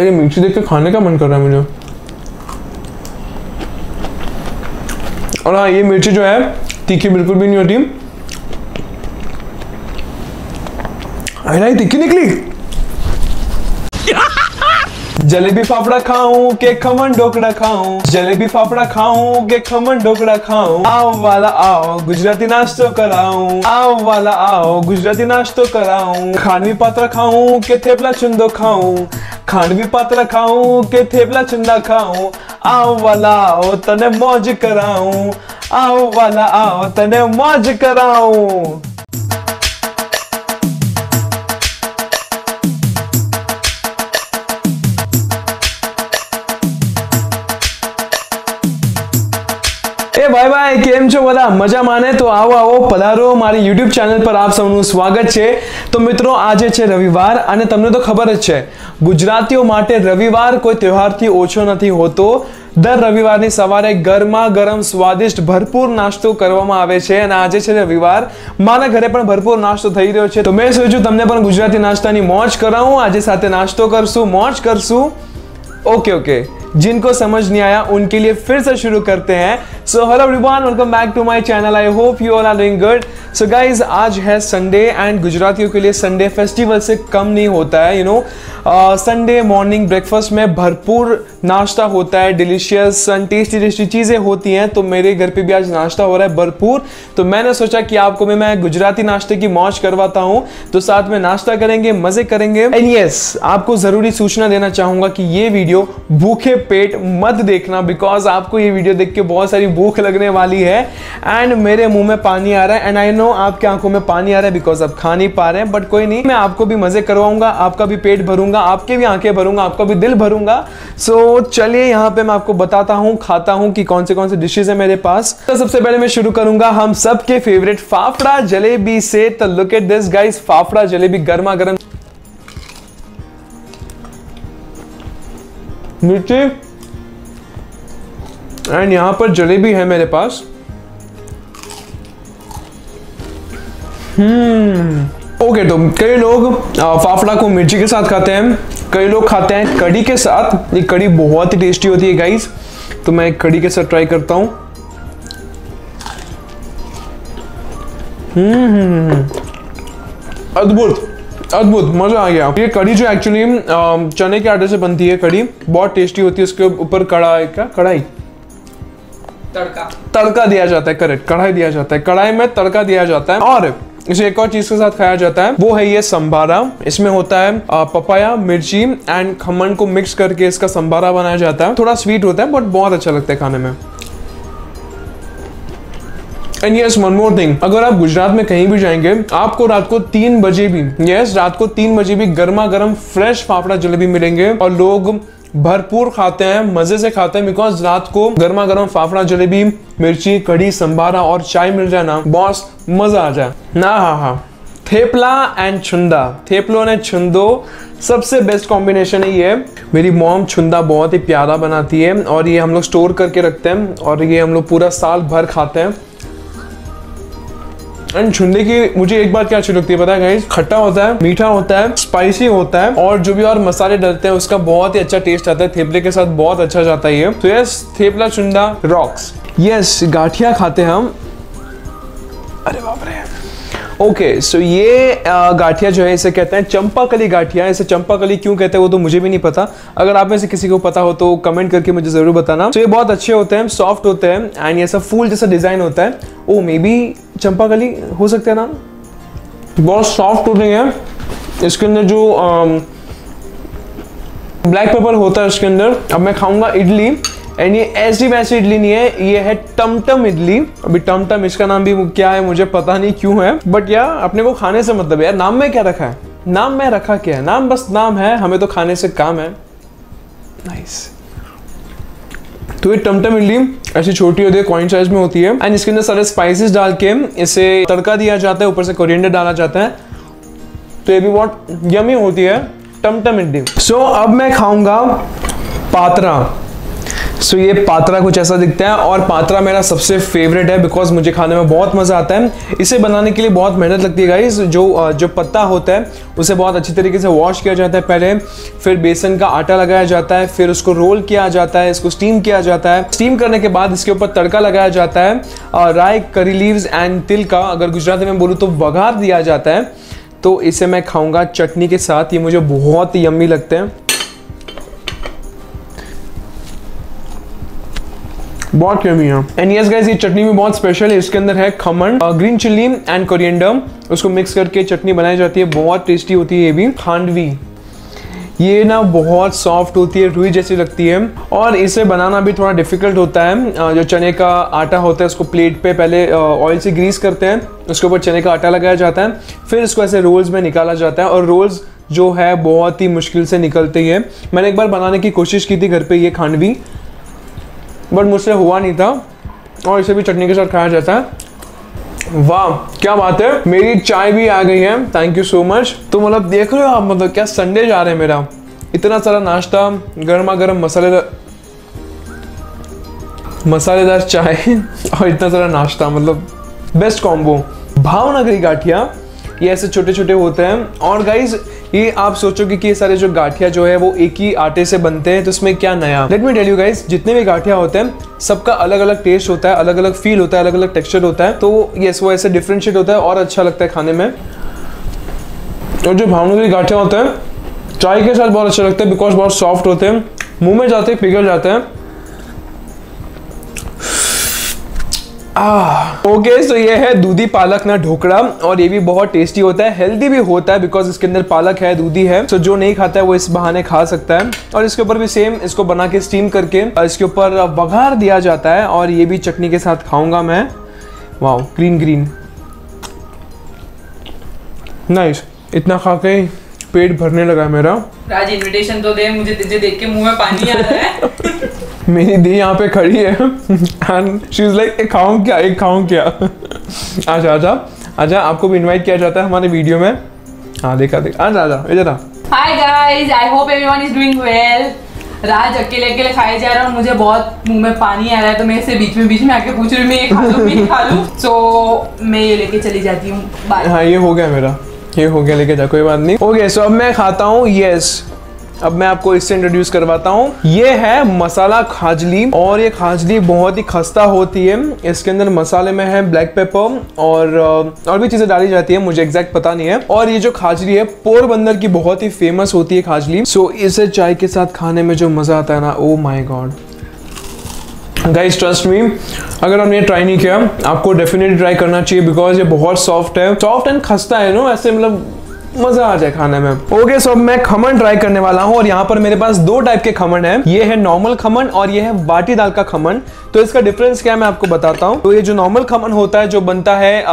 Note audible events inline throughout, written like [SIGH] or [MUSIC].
ये मिर्ची देख के खाने का मन कर रहा है मुझे। और हाँ ये मिर्ची जो है, तीखी बिल्कुल भी नहीं होती। अरे तीखी निकली? जलेबी फाफड़ा खाऊं, के खमन ढोकड़ा खाऊं। जलेबी फाफड़ा खाऊं, के खमन ढोकड़ा खाऊं। आओ वाला, आओ, गुजराती नाश्तो कराऊं। आओ वाला, आओ, गुजराती नाश्तो कराऊं। खानवी पात्र खाऊं, के थेपला चुंदो खाऊं। खानवी पात्र खाऊं, के थेपला चुंदा खाऊं। आओ वाला, आओ, तने मौज कराऊं। आओ वाला, आओ, तने मौज कराऊं। એ ભાઈ ભાઈ કેમ છો બધા મજા માને તો આવો આવો પધારો મારી YouTube ચેનલ પર આપ સૌનું સ્વાગત છે તો મિત્રો આજે છે રવિવાર અને તમને તો ખબર જ છે ગુજરાતીઓ માટે રવિવાર કોઈ તહેવારથી ઓછો નથી હોતો દર રવિવારની સવારે ગરમા ગરમ સ્વાદિષ્ટ ભરપૂર નાસ્તો કરવામાં આવે છે અને આજે છે રવિવાર મારા ઘરે પણ ભરપૂર નાસ્તો થઈ રહ્યો છે તો મેં સોચ્યું તમને પણ ગુજરાતી નાસ્તાની મોજ કરાવું આજે સાથે નાસ્તો કરશું મોજ કરશું ओके ओके जिनको समझ नहीं आया उनके लिए फिर से शुरू करते हैं so hello everyone welcome back to my channel I hope you all are doing good so guys आज है संडे एंड गुजरातियों के लिए संडे फेस्टिवल से कम नहीं होता है you know Sunday morning breakfast में भरपूर नाश्ता होता है डिलीशियस टेस्टी टेस्टी चीज़ें होती हैं तो मेरे घर पे भी आज नाश्ता हो रहा है भरपूर। तो मैंने सोचा कि आपको मैं मैं गुजराती नाश्ते की मौज करवाता हूँ। तो साथ में नाश्ता करेंगे मज़े करेंगे। एंड यस आपको ज़रूरी सूचना देना चाहूँगा कि ये वीडियो भूखे पेट मत देखना बिकॉज़ आपको ये वीडियो देख के बहुत सारी भूख लगने वाली है। एंड मेरे मुँह में पानी आ रहा है एंड आई नो आपके आँखों में पानी आ रहा है बिकॉज़ आप खा नहीं पा रहे हैं बट कोई नहीं मैं आपको भी मज़े करवाऊँगा आपका भी पेट भरूँगा आपके भी आँखें भरूँगा आपका भी दिल भरूँगा। सो so, चलिए, यहाँ पे मैं आपको बताता हूँ, खाता हूँ कि कौन से कौन से डिशेज है मेरे पास। तो सबसे पहले मैं शुरू करूँगा हम सबके फेवरेट फाफड़ा जलेबी से। तो look at this guys fafda jalebi गर्मा गर्म। मिर्ची। एंड यहाँ पर जलेबी है मेरे पास। हम्म ओके तो कई लोग फाफड़ा को मिर्ची के साथ खाते हैं। कई लोग खाते हैं कड़ी के साथ। ये कड़ी बहुत ही टेस्टी होती है गाइस तो मैं कड़ी के साथ ट्राई करता हूँ। हम्म। अद्भुत अद्भुत मज़ा आ गया। ये कड़ी जो एक्चुअली चने के आटे से बनती है कड़ी बहुत टेस्टी होती है। उसके ऊपर कढ़ाई क्या कढ़ाई? तड़का। तड़का दिया जाता है करेक्ट कढ़ाई दिया जाता है। कढ़ाई में तड़का दिया जाता है। और इसे एक और चीज़ के साथ खाया जाता है। वो है ये संभारा इसमें होता है पपाया मिर्ची एंड खमन को मिक्स करके इसका संभारा बनाया जाता है। थोड़ा स्वीट होता है बट बहुत अच्छा लगता है खाने में। And yes one more thing अगर आप गुजरात में कहीं भी जाएँगे आपको रात को तीन बजे भी यस yes, रात को तीन बजे भी गर्मा गर्म फ्रेश फाफड़ा जलेबी मिलेंगे और लोग भरपूर खाते हैं, मज़े से खाते हैं बिकॉज़ रात को गर्मा गर्म फाफड़ा, जलेबी, मिर्ची, कढ़ी संभारा और चाय मिल जाए ना बॉस मज़ा आ जाए। ना, हा हा। थेपला एंड छुंदा। थेपलो ने छुंदो, सबसे बेस्ट कॉम्बिनेशन है ये। मेरी मॉम छुंदा बहुत ही प्यारा बनाती है और ये हम लोग स्टोर करके रखते हैं और ये हम लोग पूरा साल भर खाते हैं। एंड छुंडे की मुझे एक बात क्या अच्छी लगती है, पता है खट्टा होता है, मीठा होता है स्पाइसी होता है, और जो भी और मसाले डलते हैं, उसका बहुत ही अच्छा टेस्ट आता है। थेपले के साथ बहुत अच्छा जाता है ये। तो yes thepla chunda rocks yes gathiya खाते हैं हम। अरे बाप रे। ओके सो ये गाठिया जो है, इसे कहते हैं चंपाकली गाठिया। इसे चंपाकली क्यों कहते हैं वो तो मुझे भी नहीं पता। अगर आप में से किसी को पता हो तो कमेंट करके मुझे ज़रूर बताना। तो ये बहुत अच्छे होते हैं सॉफ्ट होते हैं एंड ये सब फूल जैसा डिज़ाइन होता है। ओ मे बी चंपाकली हो सकता है ना? बहुत सॉफ्ट होते हैं। इसके अंदर जो ब्लैक पेपर होता है उसके अंदर। अब मैं खाऊँगा इडली। एंड ये ऐसी वैसी इडली नहीं है, ये है टमटम इडली। अभी टमटम, इसका नाम भी क्या है, मुझे पता नहीं क्यों है। बट यार अपने को खाने से मतलब यार, नाम में क्या रखा है? नाम में रखा क्या है? नाम बस नाम है, हमें तो खाने से काम है। नाइस तो ये टमटम इडली, ऐसी छोटी होती है कॉइन साइज़ में होती है। एंड इसके अंदर सारे स्पाइसेस डाल के इसे तड़का दिया जाता है, ऊपर से कोरिएंडर डाला जाता है। तो ये भी बहुत यमी होती है, टमटम इडली। सो अब मैं खाऊँगा पात्रा। सो ये पात्रा कुछ ऐसा दिखता है और पात्रा मेरा सबसे फेवरेट है बिकॉज़ मुझे खाने में बहुत मज़ा आता है। इसे बनाने के लिए बहुत मेहनत लगती है गाइस जो जो पत्ता होता है, उसे बहुत अच्छी तरीके से वॉश किया जाता है पहले। फिर बेसन का आटा लगाया जाता है, फिर उसको रोल किया जाता है, इसको स्टीम किया जाता है। स्टीम करने के बाद इसके ऊपर तड़का लगाया जाता है राई करी लीव्स एंड तिल का। अगर गुजराती में बोलूँ तो वघार दिया जाता है। तो इसे मैं खाऊँगा चटनी के साथ। ये मुझे बहुत यम्मी लगते हैं। बहुत यमी है। एंड यस गाइस ये चटनी भी बहुत स्पेशल है। इसके अंदर है khaman green chilli and coriander उसको मिक्स करके चटनी बनाई जाती है। बहुत टेस्टी होती है ये भी। खांडवी। ये ना बहुत सॉफ्ट होती है रुई जैसी लगती है। और इसे बनाना भी थोड़ा डिफ़िकल्ट होता है। जो चने का आटा होता है, उसको प्लेट पे पहले ऑयल से ग्रीस करते हैं। उसके ऊपर चने का आटा लगाया जाता है। फिर इसको ऐसे रोल्स में निकाला जाता है। और रोल्स जो है, बहुत ही मुश्किल से निकलते हैं। मैंने एक बार बनाने की कोशिश की थी घर पे ये खांडवी। बट मुझसे हुआ नहीं था और इसे भी चटनी के साथ खाया जाता है। वाह, क्या बात है। मेरी चाय भी आ गई है। थैंक यू सो मच तो मतलब देख रहे हो आप मतलब क्या संडे जा रहे हैं मेरा। इतना सारा नाश्ता गर्मा गर्म मसालेदार मसालेदार चाय [LAUGHS] और इतना सारा नाश्ता मतलब बेस्ट कॉम्बो भावनगरी गाठिया, ये ऐसे छोटे छोटे होते हैं। और गाइज़ ये आप सोचोगे कि ये सारे जो गाठिया जो है, वो एक ही आटे से बनते हैं तो इसमें क्या नया? Let me tell you guys जितने भी गाठिया होते हैं, सबका अलग अलग टेस्ट होता है अलग अलग फील होता है अलग अलग टेक्सचर होता है तो यस वो ऐसे डिफ्रेंशिएट होता है और अच्छा लगता है खाने में। और जो भावनगरी गाठिया होते हैं, चाय के साथ बहुत अच्छा लगता है बिकॉज़ बहुत सॉफ्ट होते हैं, मुँह में जाते ही, पिघल जाते हैं। ओके सो ये है दूधी पालक ना ढोकड़ा और ये भी बहुत टेस्टी होता है। हेल्दी भी होता है बिकॉज़ इसके अंदर पालक है दूधी है। सो so, जो नहीं खाता है वो इस बहाने खा सकता है। और इसके ऊपर भी सेम इसको बना के स्टीम करके इसके ऊपर बघार दिया जाता है और ये भी चटनी के साथ खाऊँगा मैं। वाह ग्रीन ग्रीन नाइस इतना खा के पेट भरने लगा मेरा। राज इनविटेशन तो दे मुझे तुझे देख के मुँह में पानी आ रहा है। [LAUGHS] मेरी दी यहाँ पे खड़ी है। एंड शी इज़ लाइक एक खाऊं क्या? एक खाऊं क्या? आजा आजा। आजा आपको भी इनवाइट किया जाता है हमारे वीडियो में। हाँ देखा देखा। आजा आजा। इधर आ। Hi guys I hope everyone is doing well Raj अकेले अकेले खाए जा रहा हूँ मुझे बहुत मुँह में पानी आ रहा है तो मैं इसे बीच में बीच में आके पूछ रही हूँ मैं ये खा लूँ मैं ये खा लूँ? सो मैं ये लेके चली जाती हूँ। हाँ ये हो गया मेरा। ये हो गया लेके जा कोई बात नहीं। ओके सो अब मैं खाता हूँ यस अब मैं आपको इससे इंट्रोड्यूस करवाता हूँ। ये है मसाला खाजली और ये खाजली बहुत ही खस्ता होती है। इसके अंदर मसाले में है ब्लैक पेपर और और भी चीज़ें डाली जाती है, मुझे एग्जैक्ट पता नहीं है। और ये जो खाजली है, पोरबंदर की बहुत ही फ़ेमस होती है खाजली। सो इसे चाय के साथ खाने में जो मज़ा आता है ना ओ my god guys trust me अगर आपने ट्राई नहीं किया, आपको डेफिनेटली ट्राई करना चाहिए बिकॉज़ ये बहुत सॉफ्ट है। सॉफ्ट एंड खस्ता है नो ऐसे मतलब मज़ा आ जाए खाने में। ओके सो मैं खमन ट्राई करने वाला हूँ और यहाँ पर मेरे पास दो टाइप के खमन है। ये है नॉर्मल खमन और ये है बाटी दाल का खमन तो इसका डिफरेंस क्या है मैं आपको बताता हूँ। तो ये जो नॉर्मल खमन होता है, जो बनता है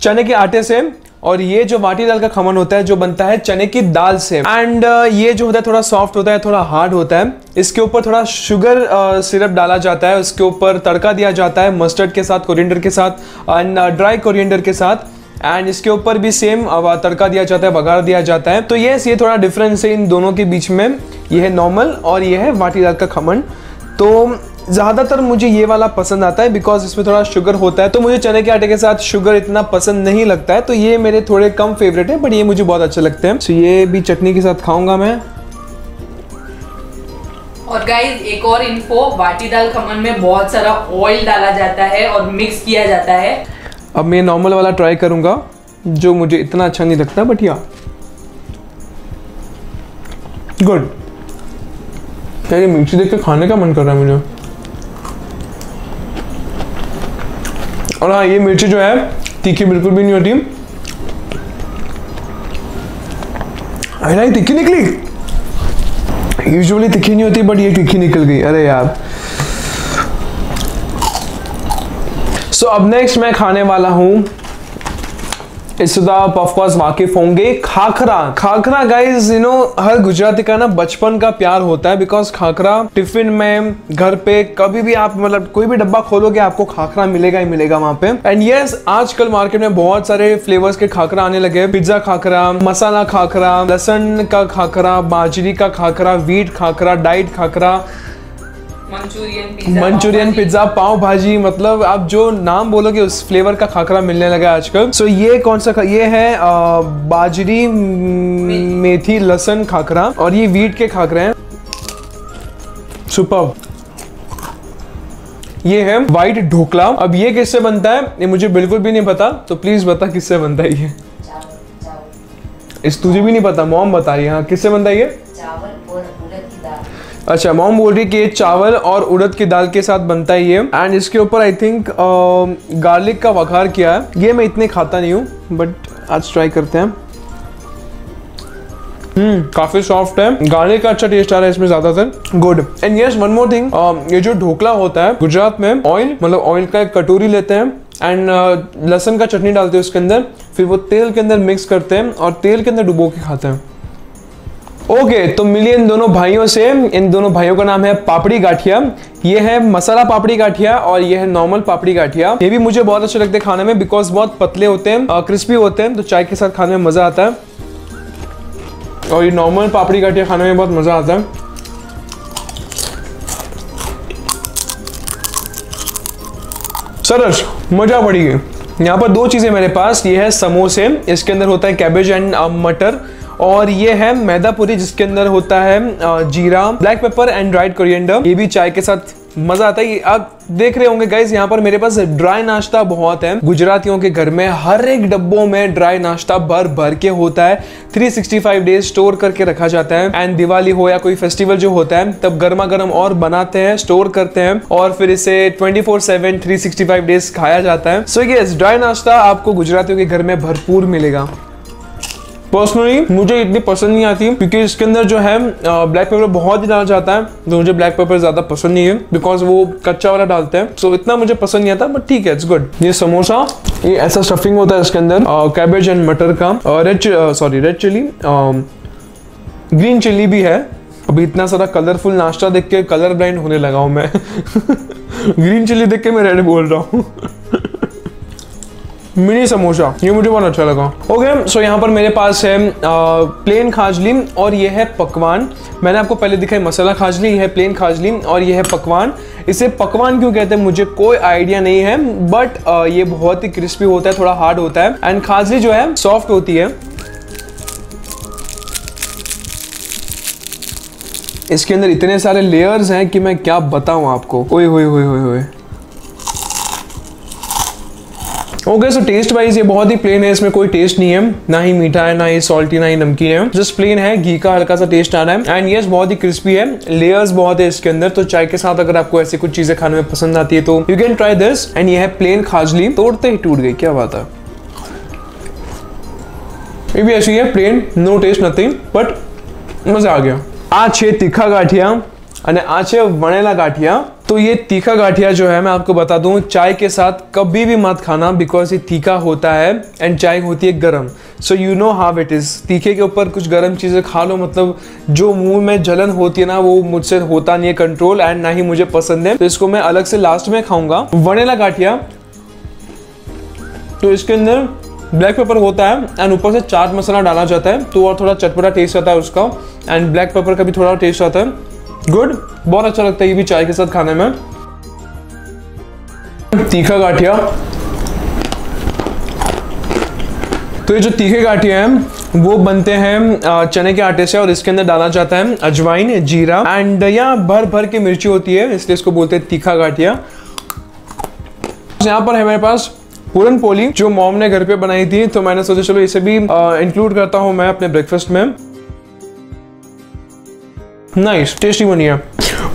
चने के आटे से और ये जो बाटी दाल का खमन होता है, जो बनता है चने की दाल से। एंड ये जो होता है थोड़ा सॉफ्ट होता है, थोड़ा हार्ड होता है। इसके ऊपर थोड़ा शुगर सिरप डाला जाता है। उसके ऊपर तड़का दिया जाता है मस्टर्ड के साथ कोरिएंडर के साथ एंड ड्राई कोरिएंडर के साथ। एंड इसके ऊपर भी सेम तड़का दिया जाता है, बघार दिया जाता है। तो यस ये थोड़ा डिफरेंस है इन दोनों के बीच में। ये है नॉर्मल और ये है वाटी दाल का खमन तो ज़्यादातर मुझे ये वाला पसंद आता है बिकॉज़ इसमें थोड़ा शुगर होता है। तो मुझे चने के आटे के साथ शुगर इतना पसंद नहीं लगता है। तो ये मेरे थोड़े कम फेवरेट है बट ये मुझे बहुत अच्छे लगते हैं। तो ये भी चटनी के साथ खाऊँगा मैं। और गाइस एक और इन्फो बाटी दाल खमन में बहुत सारा ऑयल डाला जाता है और मिक्स किया जाता है। अब मैं नॉर्मल वाला ट्राई करूँगा, जो मुझे इतना अच्छा नहीं लगता बट या गुड यार, ये मिर्ची देख के खाने का मन कर रहा है मुझे। और हाँ ये मिर्ची जो है, तीखी बिल्कुल भी नहीं होती। अरे तीखी निकली? यूजुअली तीखी नहीं होती बट ये तीखी निकल गई। अरे यार। सो अब नेक्स्ट मैं खाने वाला हूँ इससे तो आप ऑफकोर्स वाकिफ होंगे khakhra khakhra guys you know हर गुजराती का ना बचपन का प्यार होता है बिकॉज़ खाखरा टिफ़िन में घर पे कभी भी आप मतलब कोई भी डब्बा खोलोगे आपको खाखरा मिलेगा ही मिलेगा वहाँ पे एंड यस yes, आजकल मार्केट में बहुत सारे फ्लेवर्स के खाखरा आने लगे पिज्जा खाखरा मसाला खाखरा लसन का खाखरा बाजरी का khakhra wheat khakhra diet khakhra Manchurian pizza pav bhaji मतलब आप जो नाम बोलोगे उस फ्लेवर का खाखरा मिलने लगा आजकल। सो so, ये कौन सा ये है अ, बाजरी मेथी। लहसुन खाखरा और ये वीट के खाखरे हैं। सुपर ये है वाइट ढोकला। अब ये किससे बनता है? ये मुझे बिल्कुल भी नहीं पता तो प्लीज़ बता किससे बनता है ये। इस तुझे भी नहीं पता मॉम बता रही है हाँ किससे बनता है ये? अच्छा मॉम बोल रही कि ये चावल और उड़द की दाल के साथ बनता ही है। एंड इसके ऊपर आई थिंक गार्लिक का वखार किया है। ये मैं इतने खाता नहीं हूँ बट आज ट्राई करते हैं। हम्म काफ़ी सॉफ्ट है। गार्लिक का अच्छा टेस्ट आ रहा है इसमें ज़्यादातर। Good and yes one more thing ये जो ढोकला होता है, गुजरात में ऑयल मतलब ऑयल का एक कटोरी लेते हैं। एंड लहसुन का चटनी डालते हैं उसके अंदर। फिर वो तेल के अंदर मिक्स करते हैं और तेल के अंदर डुबो के खाते हैं। ओके तो मिलिए इन दोनों भाइयों से, इन दोनों भाइयों का नाम है पापड़ी गाठिया। ये है मसाला पापड़ी गाठिया और ये है नॉर्मल पापड़ी गाठिया। ये भी मुझे बहुत अच्छे लगते हैं खाने में बिकॉज़ बहुत पतले होते हैं क्रिस्पी होते हैं तो चाय के साथ खाने में मज़ा आता है। और ये नॉर्मल पापड़ी गाठिया खाने में बहुत मज़ा आता है। सरस, मज़ा पड़ी गई। यहाँ पर दो चीज़ें मेरे पास, ये है समोसे, इसके अंदर होता है कैबेज एंड मटर। और ये है मैदापुरी जिसके अंदर होता है जीरा black pepper and dried coriander ये भी चाय के साथ मज़ा आता है। ये आप देख रहे होंगे गाइज़ यहाँ पर मेरे पास ड्राई नाश्ता बहुत है। गुजरातियों के घर में हर एक डब्बों में ड्राई नाश्ता भर भर के होता है। 365 डेज़ स्टोर करके रखा जाता है। एंड दिवाली हो या कोई फेस्टिवल जो होता है, तब गर्मा गर्म और बनाते हैं स्टोर करते हैं। और फिर इसे 24/7 365 डेज़ खाया जाता है। सो यस ड्राई नाश्ता आपको गुजरातियों के घर में भरपूर मिलेगा। पर्सनली मुझे इतनी पसंद नहीं आती क्योंकि इसके अंदर जो है ब्लैक पेपर बहुत ही डाला जाता है तो मुझे ब्लैक पेपर ज़्यादा पसंद नहीं है बिकॉज़ वो कच्चा वाला डालते हैं सो so, इतना मुझे पसंद नहीं आता बट ठीक है इट्स गुड ये समोसा ये ऐसा स्टफिंग होता है इसके अंदर कैबेज एंड मटर का red sorry red chilli green chilli भी है अभी इतना सारा कलरफुल नाश्ता देख के कलर ब्लाइंड होने लगा हूँ मैं। [LAUGHS] ग्रीन चिली देख के मैं रेड बोल रहा हूँ। मिनी समोसा। ये मुझे बहुत अच्छा लगा। ओके सो यहाँ पर मेरे पास है प्लेन खाजली और ये है पकवान। मैंने आपको पहले दिखाई मसाला खाजली है प्लेन खाजली और ये है पकवान। इसे पकवान क्यों कहते हैं मुझे कोई आइडिया नहीं है बट ये बहुत ही क्रिस्पी होता है, थोड़ा हार्ड होता है। एंड खाजली जो है सॉफ्ट होती है। इसके अंदर इतने सारे लेयर्स हैं कि मैं क्या बताऊँ आपको। ओए होए होए होए ओके सो टेस्ट वाइज ये बहुत ही प्लेन है, इसमें कोई टेस्ट नहीं है। ना ही मीठा है, ना ही सॉल्टी ना ही नमकीन है। जस्ट प्लेन है, घी का हल्का सा टेस्ट आ रहा है। एंड यस बहुत ही क्रिस्पी है। लेयर्स बहुत है इसके अंदर तो चाय के साथ अगर आपको ऐसी कुछ चीज़ें खाने में पसंद आती है तो you can try this and यह है प्लेन खाजली। तोड़ते ही टूट गई, क्या बात है। ये भी ऐसी है plain no taste nothing but मज़ा आ गया। आज छे तीखा गाठिया। અને આ છે વણેલા ગાંઠિયા तो ये तीखा गाठिया जो है मैं आपको बता दूं चाय के साथ कभी भी मत खाना बिकॉज ये तीखा होता है एंड चाय होती है गरम so you know how it is तीखे के ऊपर कुछ गरम चीजें खा लो मतलब जो मुंह में जलन होती है ना वो मुझसे होता नहीं है कंट्रोल एंड ना ही मुझे पसंद है तो इसको मैं अलग से लास्ट में खाऊंगा वनेला गाठिया तो इसके अंदर ब्लैक पेपर होता है एंड ऊपर से चाट मसाला डाला जाता है तो और थोड़ा चटपटा टेस्ट आता है उसका एंड ब्लैक पेपर का भी थोड़ा टेस्ट आता है गुड बहुत अच्छा लगता है ये भी चाय के साथ खाने में। तीखा गाठिया। तो ये जो तीखे गाठिया हैं, वो बनते हैं चने के आटे से और इसके अंदर डाला जाता है अजवाइन, जीरा एंड यहाँ भर भर के मिर्ची होती है, इसलिए इसको बोलते हैं तीखा गाठिया। यहाँ पर है मेरे पास पूरन पोली, जो मॉम ने घर पे बनाई थी तो मैंने सोचा चलो इसे भी इंक्लूड करता हूँ मैं अपने ब्रेकफास्ट में। नाइस टेस्टी बनी है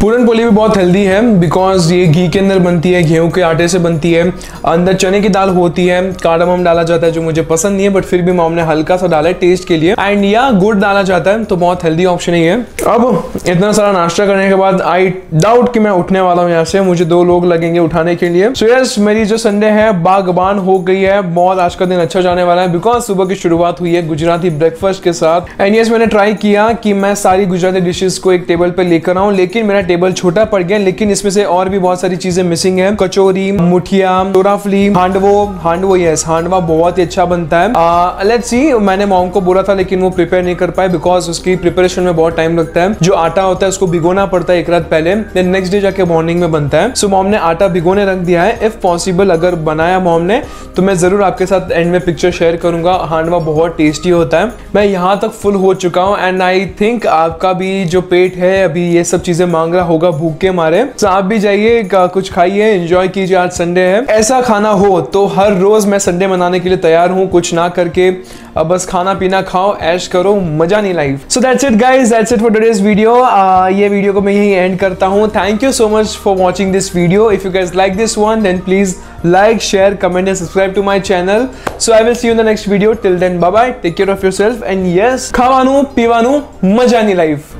पूरन पोली भी बहुत हेल्दी है बिकॉज़ ये घी के अंदर बनती है गेहूँ के आटे से बनती है अंदर चने की दाल होती है कार्डमम डाला जाता है जो मुझे पसंद नहीं है बट फिर भी मॉम ने हल्का सा डाला है टेस्ट के लिए एंड या गुड़ डाला जाता है तो बहुत हेल्दी ऑप्शन ही है अब इतना सारा नाश्ता करने के बाद आई डाउट कि मैं उठने वाला हूँ यहाँ से मुझे दो लोग लगेंगे उठाने के लिए। सो so यस yes, मेरी जो संडे है बागबान हो गई है बहुत आज का दिन अच्छा जाने वाला है बिकॉज़ सुबह की शुरुआत हुई है गुजराती ब्रेकफास्ट के साथ। एंड यस मैंने ट्राई किया कि मैं सारी गुजराती डिशेज को एक टेबल पर लेकर आऊँ लेकिन मेरा टेबल छोटा पड़ गया, लेकिन इसमें से और भी बहुत सारी चीज़ें मिसिंग है। कचोरी, मुठिया, चोराफली, हांडवो हांडवो यस हांडवा बहुत ही अच्छा बनता है। लेट्स सी मैंने मॉम को बोला था, लेकिन वो प्रिपेयर नहीं कर पाए बिकॉज़ उसकी प्रिपरेशन में बहुत टाइम लगता है। जो आटा होता है, उसको भिगोना पड़ता है एक रात पहले देन नेक्स्ट डे जाके मॉर्निंग में बनता है। सो मॉम ने आटा भिगोने रख दिया है। इफ़ पॉसिबल अगर बनाया मॉम ने तो मैं ज़रूर आपके साथ एंड में पिक्चर शेयर करूँगा। हांडवा बहुत टेस्टी होता है। मैं यहाँ तक फुल हो चुका हूँ एंड आई थिंक आपका भी जो पेट है, अभी ये सब चीज़ें मांग रहा लगा होगा, भूख के मारे। तो आप भी जाइए कुछ खाइए एंजॉय कीजिए, आज संडे है। ऐसा खाना हो तो हर रोज मैं संडे मनाने के लिए तैयार हूँ, कुछ ना करके। अब बस खाना पीना खाओ, ऐश करो, मज़ा नहीं life so that's it guys that's it for today's video ये वीडियो को मैं यही एंड करता हूँ। Thank you so much for watching this video if you guys like this one then please like share comment and subscribe to my channel so I will see you the next video till then bye take care of yourself and yes खावानू, पीवानू, मज़ा नहीं life